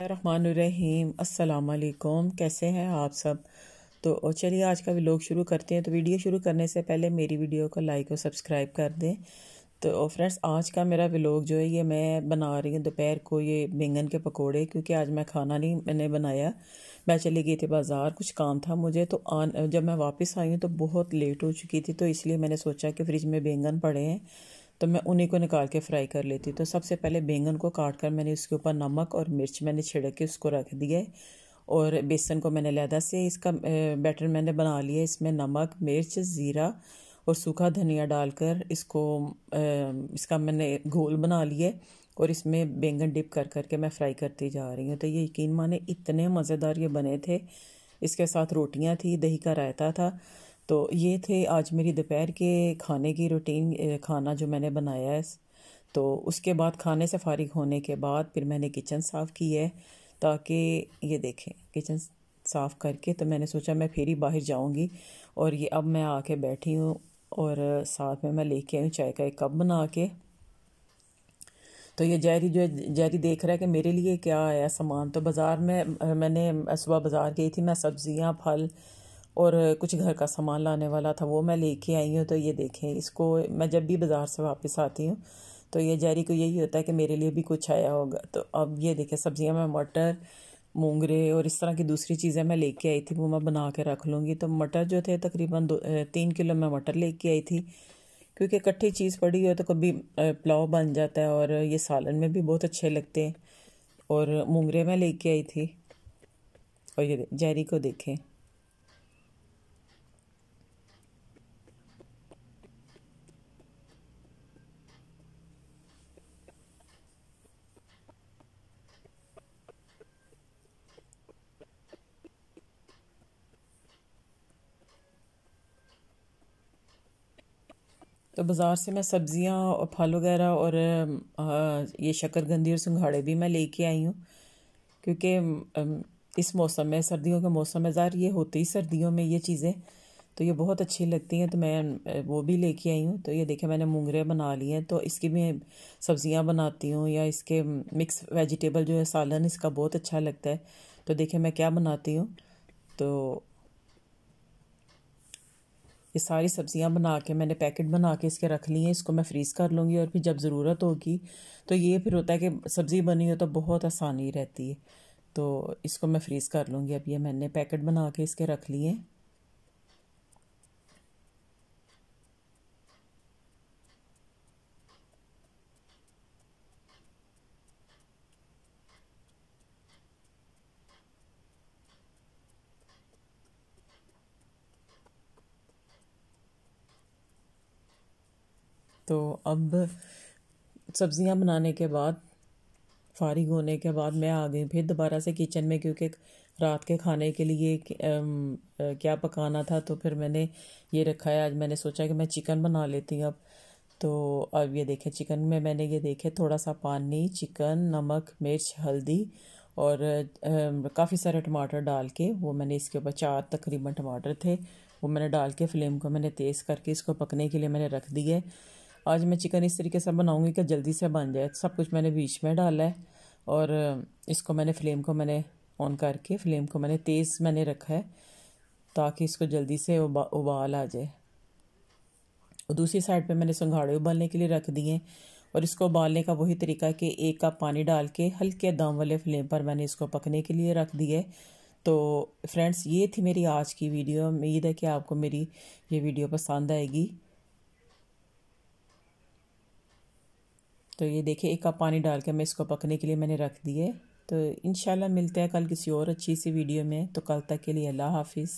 रहीम अस्सलाम वालेकुम कैसे हैं आप सब? तो चलिए आज का व्लॉग शुरू करते हैं। तो वीडियो शुरू करने से पहले मेरी वीडियो को लाइक और सब्सक्राइब कर दें। तो फ्रेंड्स आज का मेरा व्लॉग जो है, ये मैं बना रही हूँ दोपहर को ये बैंगन के पकोड़े, क्योंकि आज मैं खाना नहीं मैंने बनाया। मैं चली गई थी बाज़ार, कुछ काम था मुझे। तो आन, जब मैं वापस आई हूँ तो बहुत लेट हो चुकी थी तो इसलिए मैंने सोचा कि फ्रिज में बैंगन पड़े हैं। तो मैं उन्हीं को निकाल के फ्राई कर लेती तो सबसे पहले बैंगन को काट कर मैंने उसके ऊपर नमक और मिर्च मैंने छिड़क के उसको रख दिया और बेसन को मैंने लहदा से इसका बैटर मैंने बना लिया इसमें नमक, मिर्च, ज़ीरा और सूखा धनिया डालकर इसको इसका मैंने घोल बना लिया और इसमें बैंगन डिप कर करके मैं फ्राई करती जा रही हूँ। तो ये यकीन माने इतने मज़ेदार ये बने थे। इसके साथ रोटियाँ थी, दही का रायता था। तो ये थे आज मेरी दोपहर के खाने की रूटीन खाना जो मैंने बनाया है। तो उसके बाद खाने से फारिग होने के बाद फिर मैंने किचन साफ़ की है ताकि ये देखें किचन साफ़ करके तो मैंने सोचा मैं फिर ही बाहर जाऊँगी और ये अब मैं आके बैठी हूँ और साथ में मैं लेके आई हूँ चाय का एक कप बना के। तो ये जैरी जो जैरी देख रहा है कि मेरे लिए क्या आया सामान। तो बाज़ार में, मैंने सुबह बाज़ार गई थी, मैं सब्ज़ियाँ, फल और कुछ घर का सामान लाने वाला था, वो मैं लेके आई हूँ। तो ये देखें, इसको मैं जब भी बाज़ार से वापस आती हूँ तो ये जारी को यही होता है कि मेरे लिए भी कुछ आया होगा। तो अब ये देखें, सब्ज़ियाँ मैं मटर, मूंगरे और इस तरह की दूसरी चीज़ें मैं लेके आई थी, वो मैं बना के रख लूँगी। तो मटर जो थे, तकरीबन दो तीन किलो मैं मटर लेके आई थी, क्योंकि इकट्ठी चीज़ पड़ी हो तो कभी पुलाव बन जाता है और ये सालन में भी बहुत अच्छे लगते हैं। और मूंगरे मैं लेके आई थी। और ये जैरी को देखें। तो बाज़ार से मैं सब्ज़ियाँ और फल वगैरह और ये शक्करगंदी और संघाड़े भी मैं लेके आई हूँ। क्योंकि इस मौसम में, सर्दियों के मौसम में ज़ाहिर ये होती ही सर्दियों में ये चीज़ें तो ये बहुत अच्छी लगती हैं तो मैं वो भी लेके आई हूँ। तो ये देखे मैंने मूंगरे बना लिए हैं तो इसकी भी सब्ज़ियाँ बनाती हूँ या इसके मिक्स वेजिटेबल जो है सालन, इसका बहुत अच्छा लगता है। तो देखे मैं क्या बनाती हूँ तो ये सारी सब्ज़ियाँ बना के, मैंने पैकेट बना के इसके रख लिए इसको मैं फ्रीज़ कर लूँगी और फिर जब ज़रूरत होगी तो ये फिर होता है कि सब्ज़ी बनी हो तो बहुत आसानी रहती है। तो इसको मैं फ्रीज़ कर लूँगी। अब ये मैंने पैकेट बना के इसके रख लिए तो अब सब्ज़ियाँ बनाने के बाद, फारिग होने के बाद मैं आ गई फिर दोबारा से किचन में क्योंकि रात के खाने के लिए क्या पकाना था तो फिर मैंने ये रखा है। आज मैंने सोचा कि मैं चिकन बना लेती हूँ अब। तो अब ये देखे चिकन में मैंने ये देखे थोड़ा सा पानी चिकन नमक, मिर्च, हल्दी और काफ़ी सारे टमाटर डाल के, वो मैंने इसके ऊपर चार तकरीबन टमाटर थे, वो मैंने डाल के फ्लेम को मैंने तेज़ करके इसको पकने के लिए मैंने रख दिए। आज मैं चिकन इस तरीके से बनाऊँगी कि जल्दी से बन जाए। सब कुछ मैंने बीच में डाला है और इसको मैंने फ्लेम को मैंने ऑन करके फ्लेम को मैंने तेज़ मैंने रखा है ताकि इसको जल्दी से उबा, उबाल आ जाए। और दूसरी साइड पे मैंने संघाड़े उबालने के लिए रख दिए और इसको उबालने का वही तरीका है कि एक कप पानी डाल के हल्के दम वाले फ्लेम पर मैंने इसको पकने के लिए रख दिए तो फ्रेंड्स ये थी मेरी आज की वीडियो। उम्मीद है कि आपको मेरी ये वीडियो पसंद आएगी। तो ये देखिए, एक कप पानी डाल के मैं इसको पकने के लिए मैंने रख दिए। तो इन मिलते हैं कल किसी और अच्छी सी वीडियो में। तो कल तक के लिए अल्लाह हाफिज़।